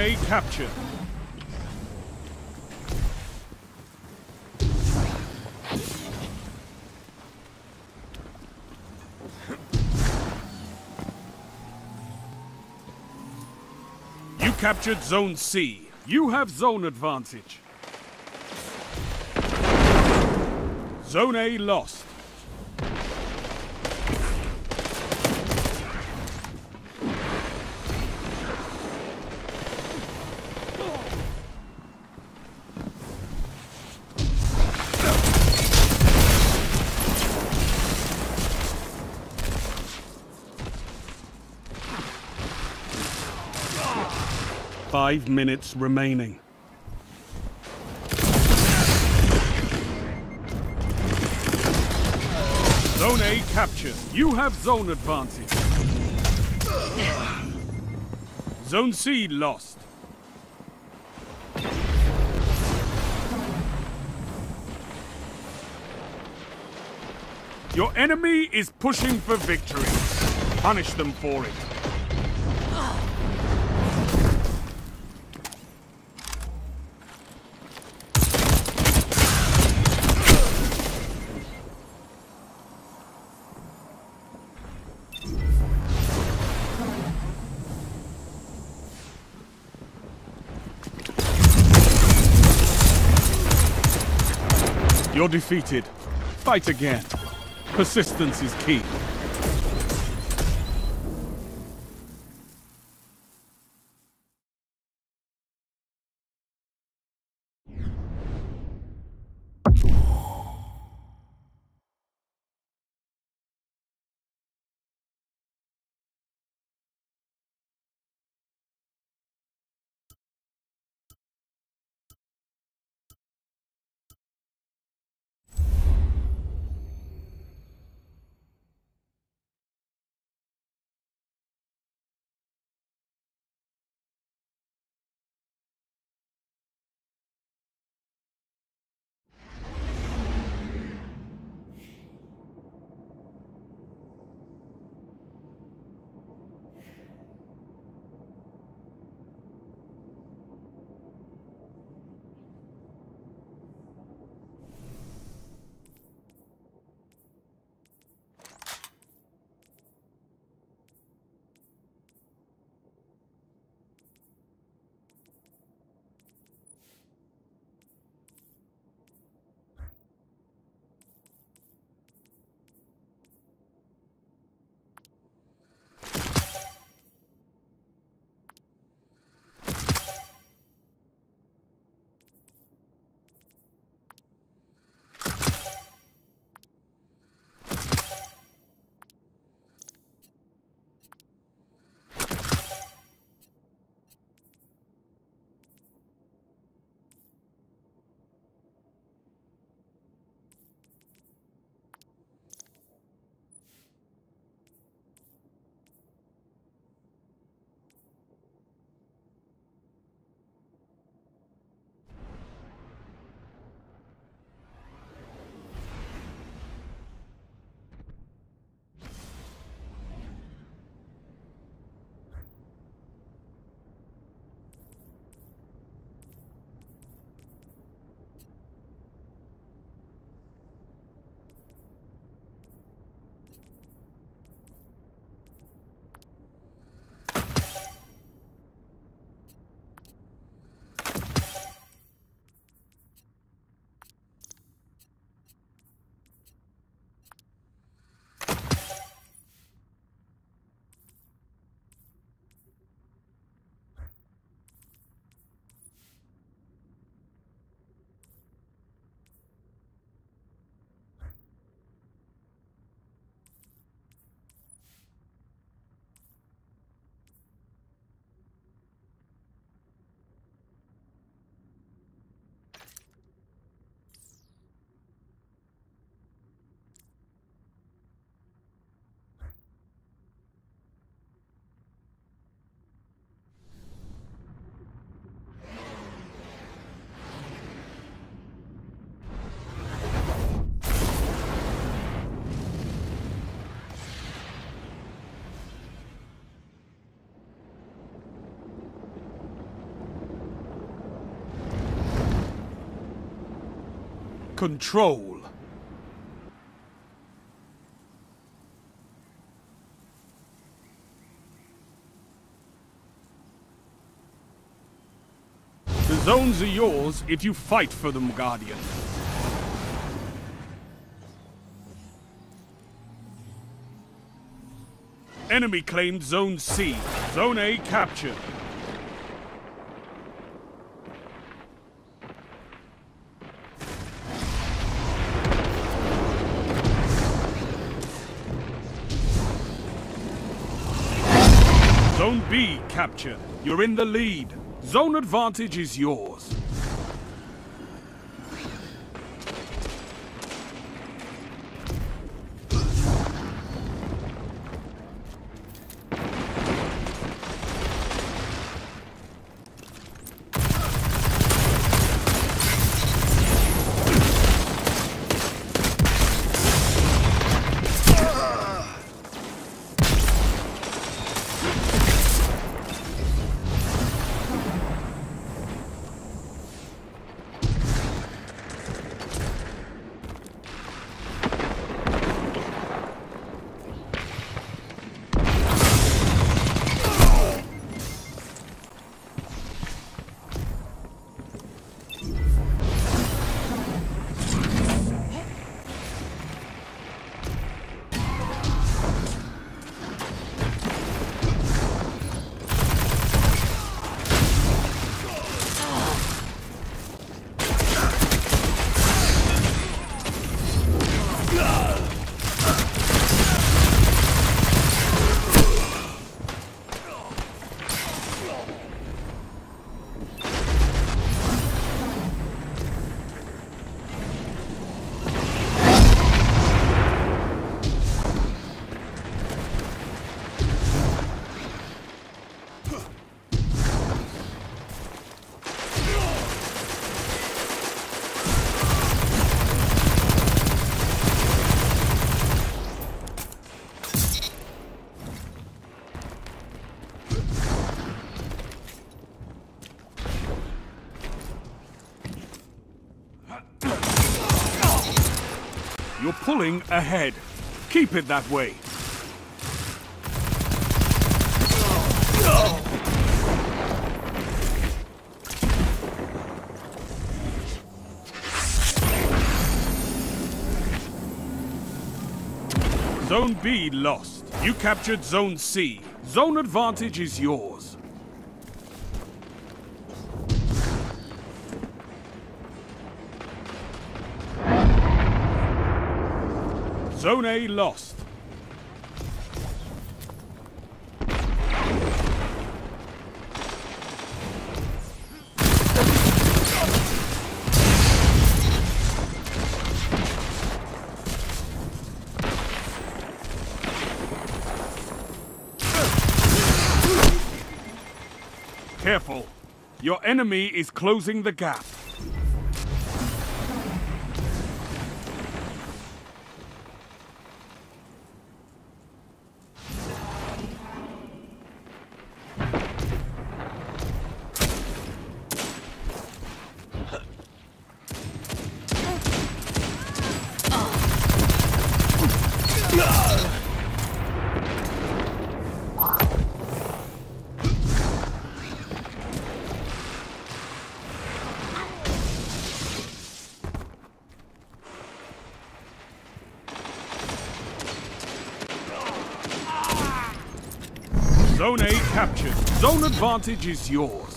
A captured. You captured Zone C. You have zone advantage. Zone A lost. Five minutes remaining. Zone A captured. You have zone advantage. Zone C lost. Your enemy is pushing for victory. Punish them for it. You're defeated. Fight again. Persistence is key. Control. The zones are yours if you fight for them, Guardian. Enemy claimed Zone C. Zone A captured. Captured. You're in the lead. Zone advantage is yours. Pulling ahead. Keep it that way. Zone B lost. You captured Zone C. Zone advantage is yours. Zone A lost. Careful. Your enemy is closing the gap. Zone A captured. Zone advantage is yours.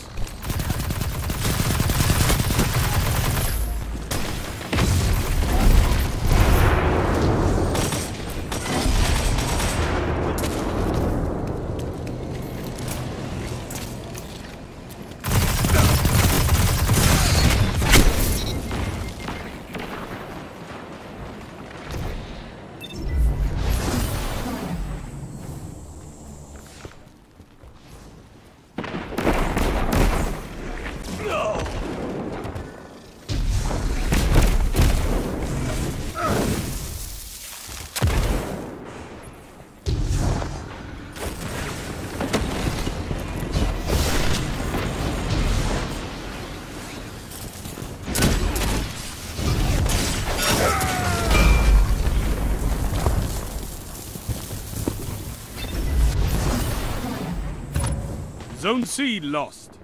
Zone C lost.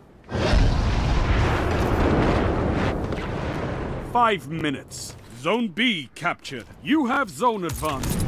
Five minutes. Zone B captured. You have zone advantage.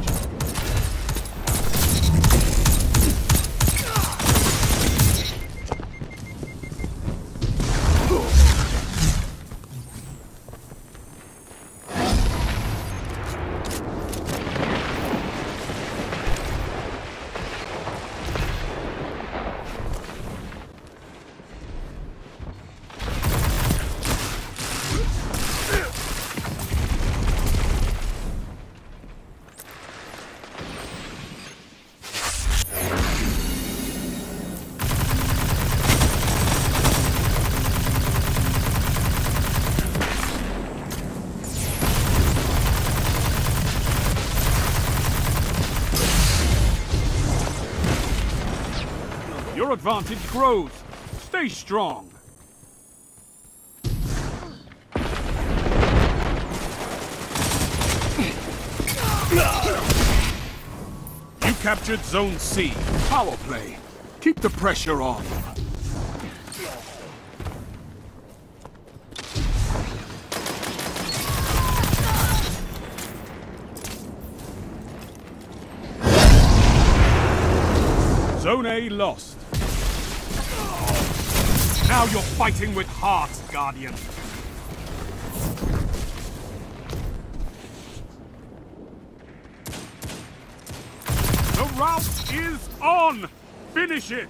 Advantage grows. Stay strong. You captured Zone C. Power play. Keep the pressure on. Zone A lost. Now you're fighting with heart, Guardian. The rout is on! Finish it!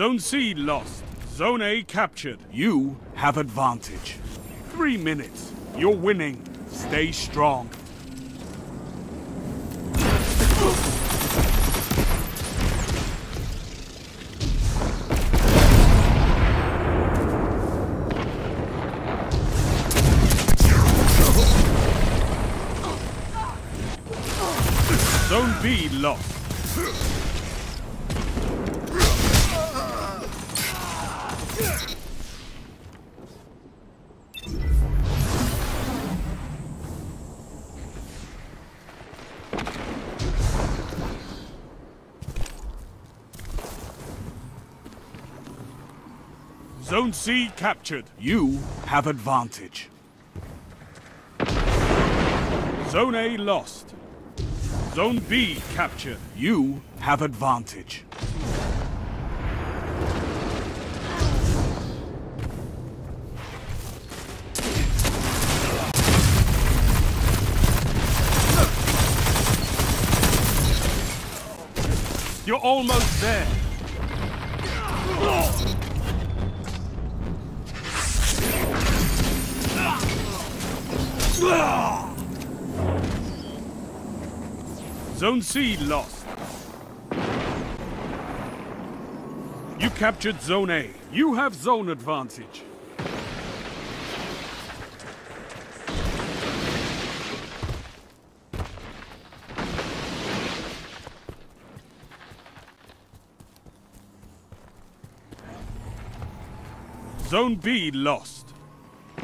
Zone C lost. Zone A captured. You have advantage. Three minutes. You're winning. Stay strong. Zone B lost. Zone C captured. You have advantage. Zone A lost. Zone B captured. You have advantage. You're almost there. Zone C lost. You captured Zone A. You have zone advantage. Zone B lost.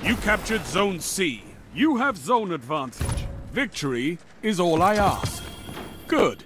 You captured Zone C. You have zone advantage. Victory is all I ask. Good.